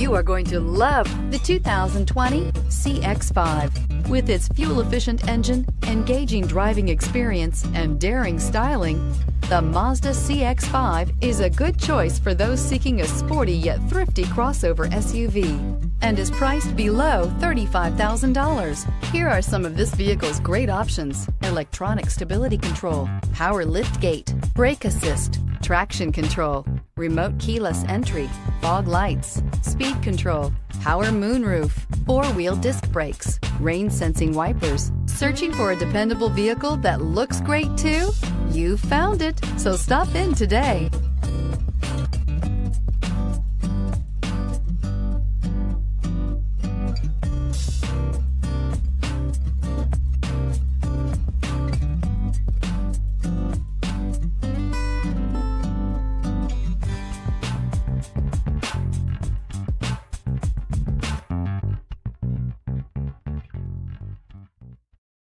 You are going to love the 2020 CX-5. With its fuel-efficient engine, engaging driving experience, and daring styling, the Mazda CX-5 is a good choice for those seeking a sporty yet thrifty crossover SUV and is priced below $35,000. Here are some of this vehicle's great options. Electronic stability control, power lift gate, brake assist, traction control, remote keyless entry, fog lights, speed control, power moonroof, four-wheel disc brakes, rain sensing wipers. Searching for a dependable vehicle that looks great too? You found it, so stop in today.